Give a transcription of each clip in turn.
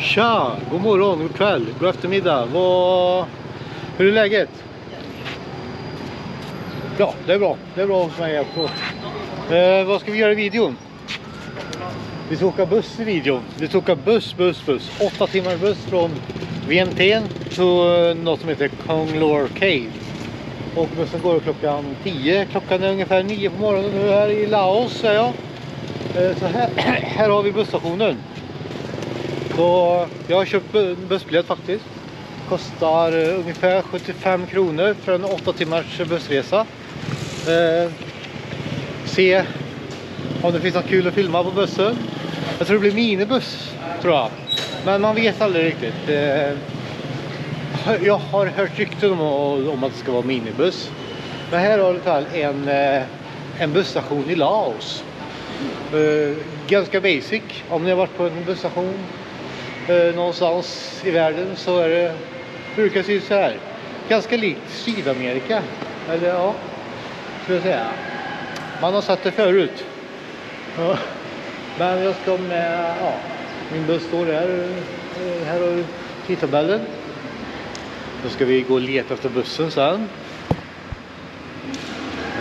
Tja! God morgon, god kväll, god eftermiddag. Vad... Hur är läget? Ja, det är bra. Det är bra hos mig. Eh, vad ska vi göra i videon? Vi ska åka buss i videon. Vi ska åka buss, buss, buss. Åtta timmar buss från Vientiane till eh, något som heter Konglor Cave. Och bussen går klockan 10. Klockan är ungefär 9 på morgonen nu här i Laos säger jag. Eh, Så här, här har vi busstationen. Så jag har köpt bussbiljett faktiskt. Kostar eh, ungefär 75 kronor för en 8 timmars bussresa. Eh, se om det finns något kul att filma på bussen. Jag tror det blir minibuss tror jag. Men man vet aldrig riktigt. Eh, jag har hört rykten om, om att det ska vara minibuss. Men här har du i en, eh, en busstation i Laos. Eh, ganska basic. Om ni har varit på en busstation eh, någonstans i världen så är det, brukar det se ut så här. Ganska likt Sydamerika. Eller ja, skulle jag säga. Man har sett det förut. Ja. Men jag ska med, ja, min buss står där. Eh, här har du tidtabellen. Då ska vi gå och leta efter bussen sen.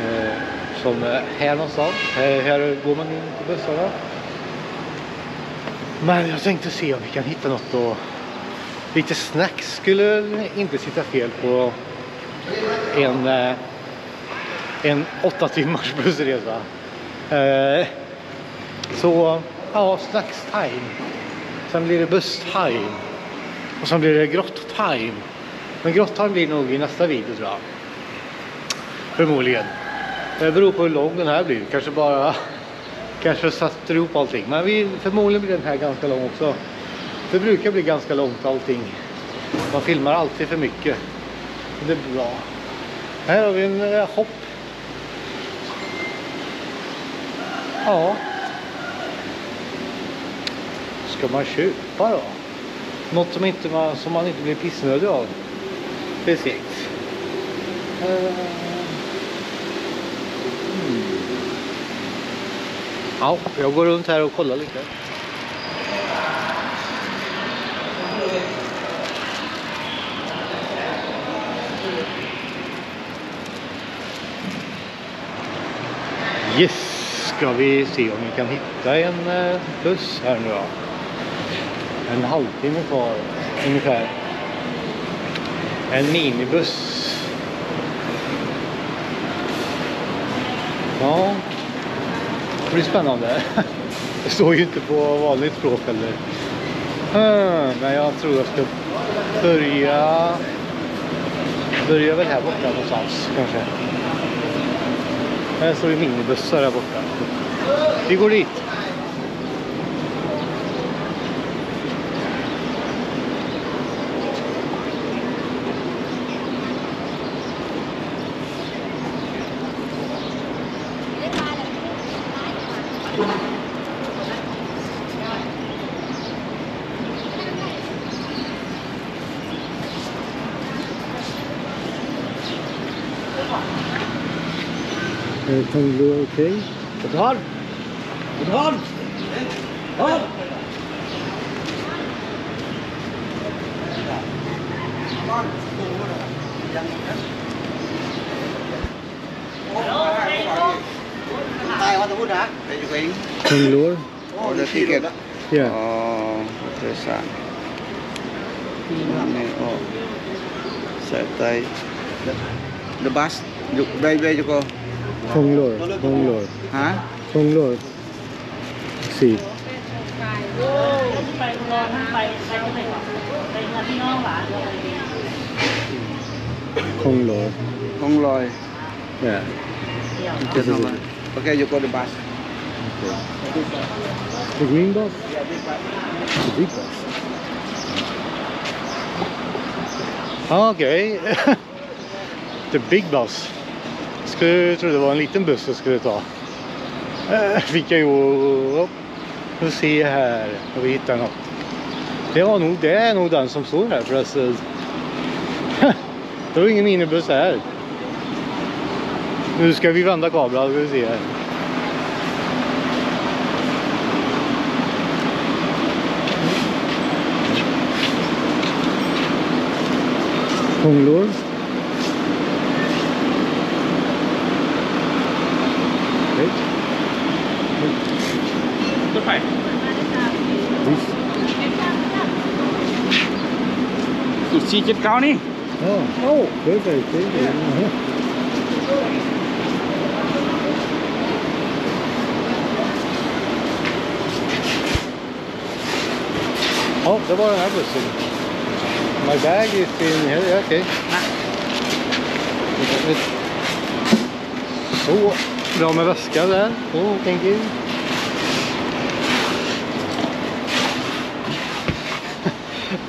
Eh, som är här någonstans. Här, här går man in till bussarna. Men jag tänkte se om vi kan hitta något och lite snacks skulle inte sitta fel på en, eh, en åtta timmars bussresa. Eh, så ja, snacks time. Sen blir det buss time. Och sen blir det grott time. Men grott time blir nog i nästa video tror jag. Förmodligen. Det beror på hur lång den här blir. Kanske bara kanske sätter ihop allting. Men vi, förmodligen blir den här ganska lång också. Det brukar bli ganska långt allting. Man filmar alltid för mycket. Det är bra. Här har vi en eh, hopp. Ja. Ska man köpa då? Något som, inte man, som man inte blir pissnödig av. Precis. Uh. Ja, jag går runt här och kollar lite. Yes, ska vi se om vi kan hitta en eh, buss här nu då. En halvtimme kvar ungefär. En minibuss. Ja, det blir spännande. Det står ju inte på vanligt språk heller. Hmm, Men jag tror jag ska börja... Börja väl här borta någonstans kanske. Här står det minibussar här borta. Vi går dit. Everything do okay? Put on! Put on! On! Thing lure? Oh, the ticket. Yeah. Oh, there's a... Oh, set tight lepas juk drive je ko. Không lỗi, không lỗi. Hả? Không lỗi. Xì. Không lỗi. Không lỗi. Yeah. Chết không ạ. Pakai juk ko lepas. Okay. The green bus, The big box. Okay. The Big Bus. Jag skulle, trodde det var en liten buss jag skulle ta. Äh, fick jag ju... Upp. Nu se här om vi hittar något. Det, var nog, det är nog den som står här förresten. det var ingen minibuss här. Nu ska vi vända kameran. ska se här. Hånglor. Sushi เจ็ดเก้านี่ Ja, oh, perfekt. Det är det. Mhm. Ja, det var den här bussen. My bag is in here, ja, okej. Så, bra med väska där. Oh, thank you.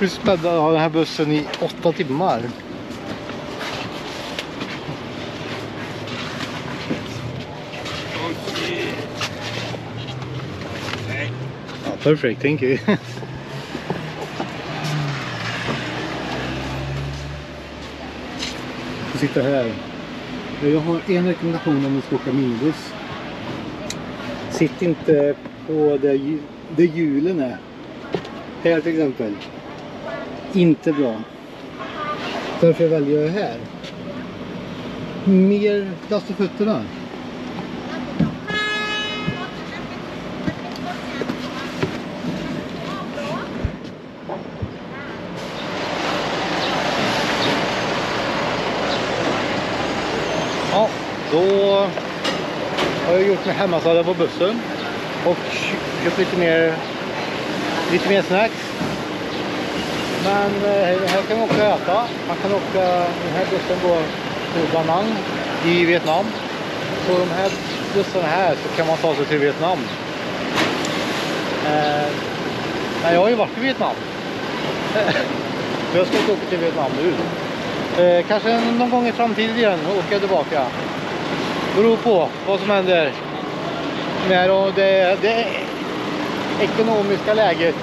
Hur spännande av den här bussen i åtta timmar. Oh, perfect, thank you. Jag sitter här. Jag har en rekommendation om du ska åka minibuss. Sitt inte på där, där hjulen är. Här till exempel. Inte bra. Därför väljer jag här. Mer plats för fötterna. Ja, då har jag gjort mig hemmasadda på bussen och köpt lite mer, lite mer snacks. Men eh, här kan man också äta. Man kan åka, den här bussen går till Da Nang i Vietnam. På de här bussarna här så kan man ta sig till Vietnam. Eh, men jag har ju varit i Vietnam. Jag ska inte åka till Vietnam nu. Eh, kanske någon gång i framtiden igen åker jag tillbaka. Beror på vad som händer med då det, det ekonomiska läget.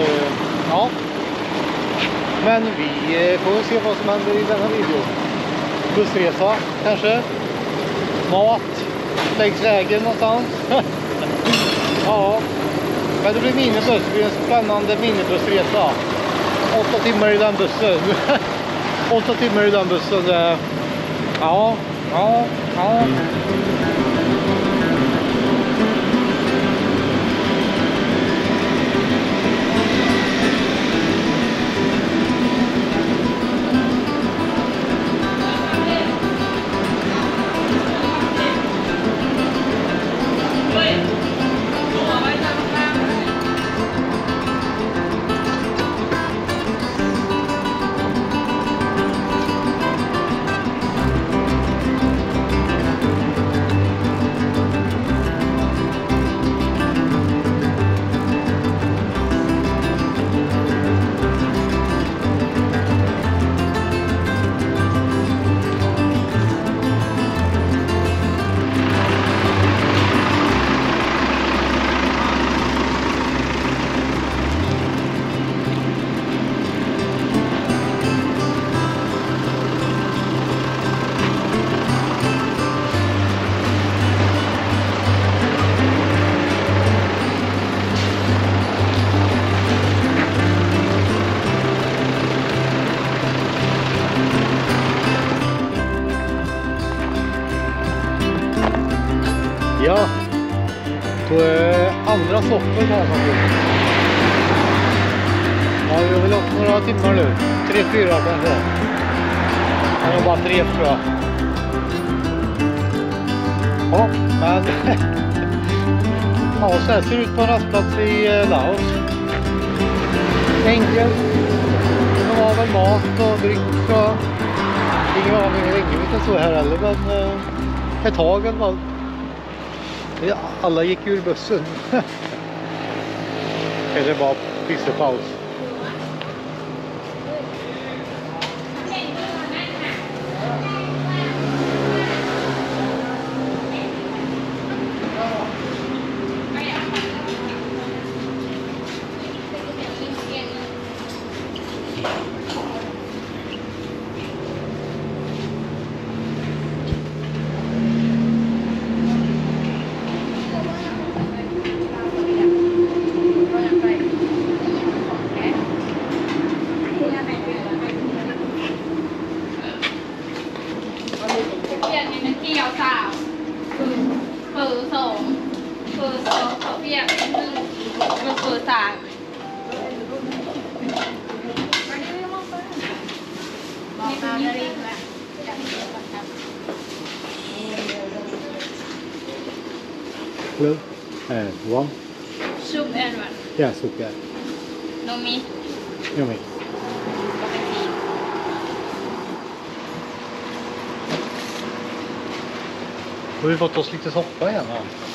Eh, ja. Men vi eh, får väl se vad som händer i denna video. Bussresa kanske. Mat längs vägen någonstans. ja. Men det blir minibuss. Det blir en spännande minibussresa. Åtta timmar i den bussen. Åtta timmar i den bussen. Eh. Ja, ja, ja. Ja, Ja, vi har väl åkt några timmar nu. Tre, fyra kanske. Det är bara tre tror jag. Ja, men... ja, så här ser det ut på en rastplats i eh, Laos. Enkelt. De har väl mat och dryck och... Ingen aning hur länge vi kan stå här heller, men... eh, Ett tag i alla fall. Ja, alla gick ur bussen. as about piece of house. อร์สองเขาเรียกนึ่งมันเฟอร์สามนี่เป็นยี่สิบแล้วเลือกเออวอง soup and what yeah soup yeah no meat no meat Hvor har du fått oss lite soppe igjen da?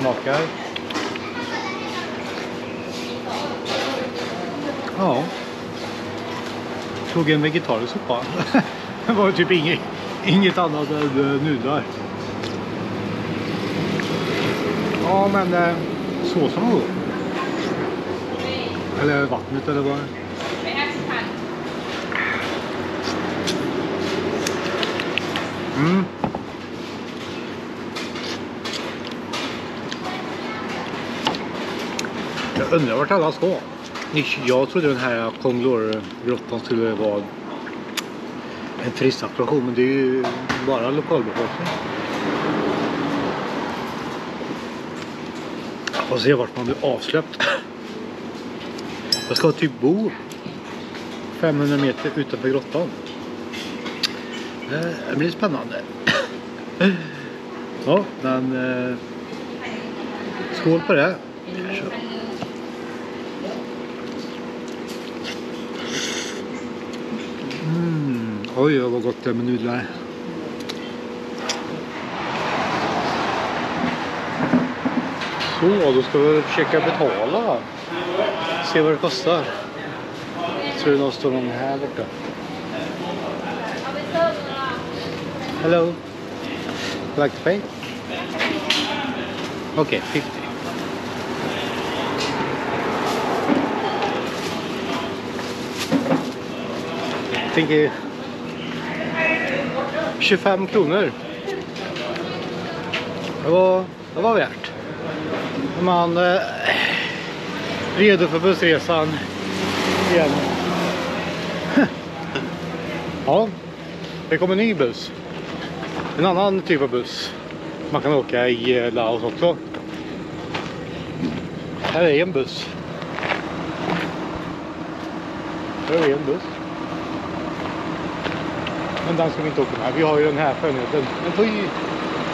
Smakar. Ja. Tog en vegetarisk soppa. Det var typ inget, inget annat än eh, nudlar. Ja men eh, såsen var god. Eller vattnet eller vad Mm. Undrar vart alla ska. Jag trodde den här Konglor-grottan skulle vara en turistattraktion men det är ju bara lokalbefolkning. Får se vart man blir avsläppt. Jag ska typ bo 500 meter utanför grottan. Eh, det blir spännande. Ja, men eh, skål på det. Så. Mm, oj, vad gott det är med nudlar. Så, då ska vi försöka betala. Se vad det kostar. Jag tror det nog står någon här borta. Hello. Like to pay? Okay, 50. Thank you. 25 kronor. Det var, det var värt. Är man eh, redo för bussresan igen. ja, det kommer en ny buss. En annan typ av buss. Man kan åka i eh, Laos också. Här är en buss. Här är en buss. Men den ska vi inte åka med. Vi har ju den här skönheten. En Toyota.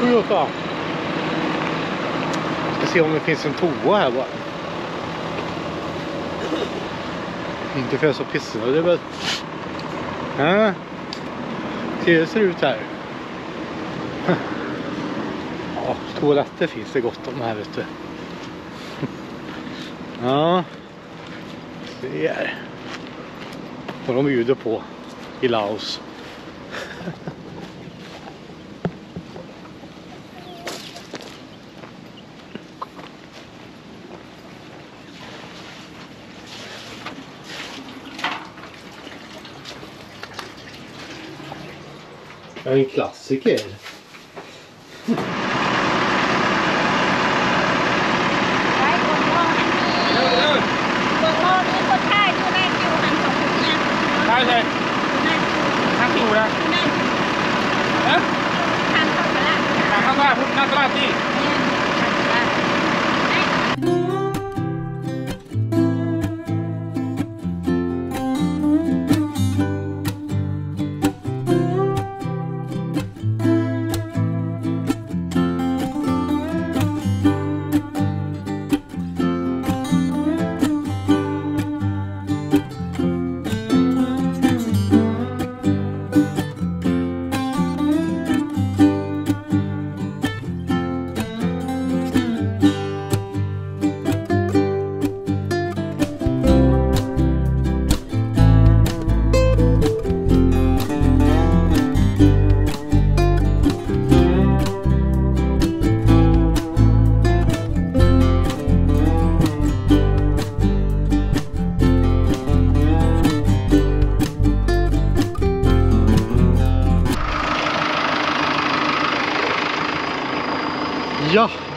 Toyota. Ska se om det finns en toa här bara. Inte för jag är så pissnödig men... Ja. Se hur det ser ut här. Ja, toaletter finns det gott om här vet du. Ja. Se här. Vad de bjuder på i Laos. Är en klassiker. Đấy,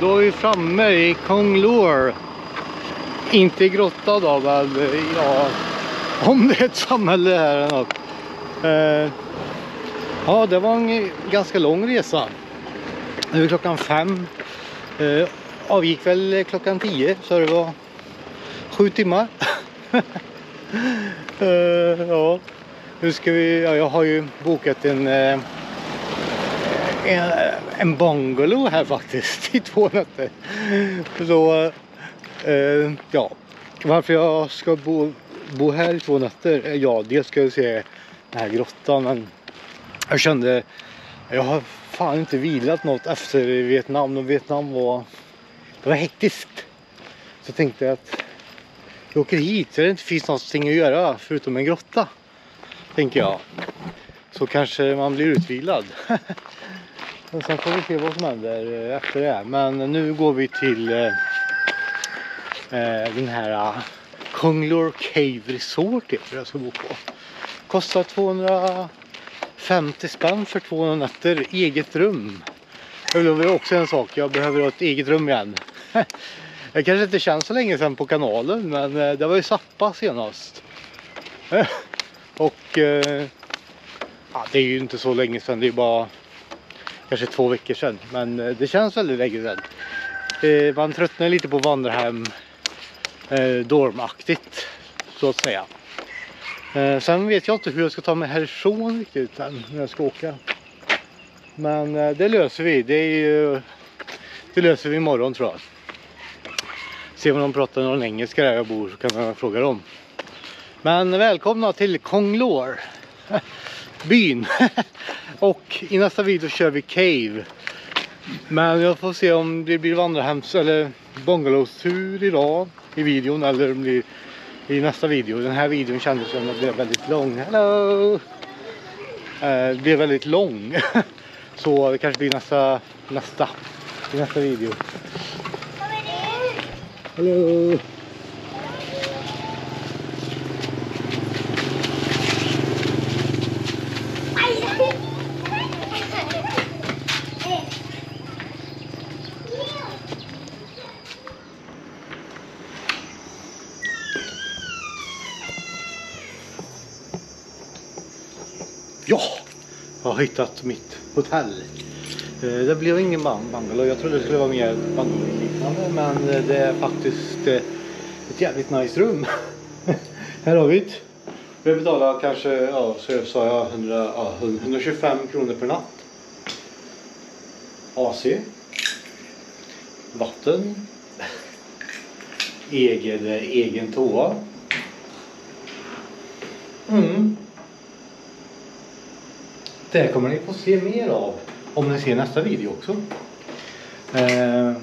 då är vi framme i Konglor. Inte i grotta då, men ja, om det är ett samhälle här eller något. Eh, ja, det var en ganska lång resa. Nu är klockan fem. Eh, avgick väl klockan tio. så det var sju timmar. Eh, ja, nu ska vi, ja, jag har ju bokat en, eh, en, en bungalow här faktiskt i två nätter. Så eh, ja, varför jag ska bo, bo här i två nätter? Eh, ja, dels ska jag se den här grottan men jag kände jag har fan inte vilat något efter Vietnam och Vietnam var det var hektiskt. Så tänkte jag att jag åker hit så det inte finns någonting att göra förutom en grotta. Tänker jag. Så kanske man blir utvilad. Men sen får vi se vad som händer eh, efter det. Men nu går vi till eh, eh den här eh, Kunglor Cave Resort heter det jag ska bo på. Kostar 250 spänn för två nätter. Eget rum. Jag lovar också en sak. Jag behöver ha ett eget rum igen. Det kanske inte känns så länge sedan på kanalen men det var ju Zappa senast. Och ja, det är ju inte så länge sedan. Det är bara kanske två veckor sedan. Men eh, det känns väldigt länge sedan. Eh, Man tröttnar lite på vandrarhem eh, dormaktigt så att säga. Eh, Sen vet jag inte hur jag ska ta mig härifrån riktigt än när jag ska åka. Men eh, det löser vi. Det, är ju, det löser vi imorgon tror jag. Se om de pratar någon engelska där jag bor så kan man fråga dem. Men välkomna till Konglor. Byn. Och i nästa video kör vi Cave. Men jag får se om det blir vandrarhems eller bungalowstur idag i videon eller om det blir i nästa video. Den här videon kändes som att det blev väldigt lång. Hello! Eh, Det blev väldigt lång. Så det kanske blir nästa, nästa, i nästa video. Hello! Ja! Jag har hittat mitt hotell. Eh, Det blev ingen bungalow. Jag trodde det skulle vara mer bungalow-liknande. Men eh, det är faktiskt eh, ett jävligt nice rum. Här har vi det. Vi betalar kanske, ja så sa jag, 100, ja, 125 kronor per natt. AC. Vatten. Egen, egen toa. Mm. Det här kommer ni få se mer av om ni ser nästa video också. Eh,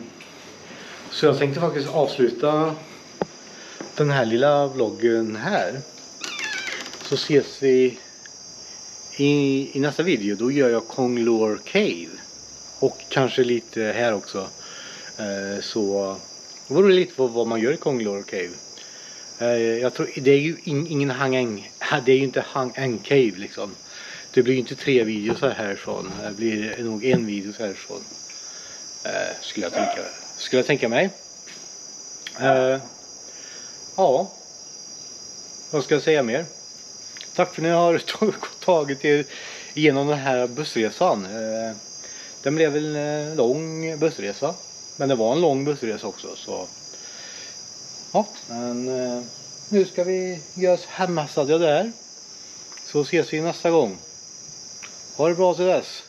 så jag tänkte faktiskt avsluta den här lilla vloggen här. Så ses vi i, i nästa video. Då gör jag Konglor Cave. Och kanske lite här också. Eh, så det beror lite på vad man gör i Konglor Cave. Eh, jag tror, det är ju in, ingen hang Det är ju inte hang en cave liksom. Det blir inte tre videos härifrån. Det blir nog en video härifrån. Eh, skulle jag tänka, skulle jag tänka mig. Eh, ja. Vad ska jag säga mer? Tack för att ni har tagit er igenom den här bussresan. Eh, den blev väl en eh, lång bussresa. Men det var en lång bussresa också. Så. Ja, men eh, nu ska vi göra oss hemmastadiga där. Så ses vi nästa gång. Ha det bra till dess.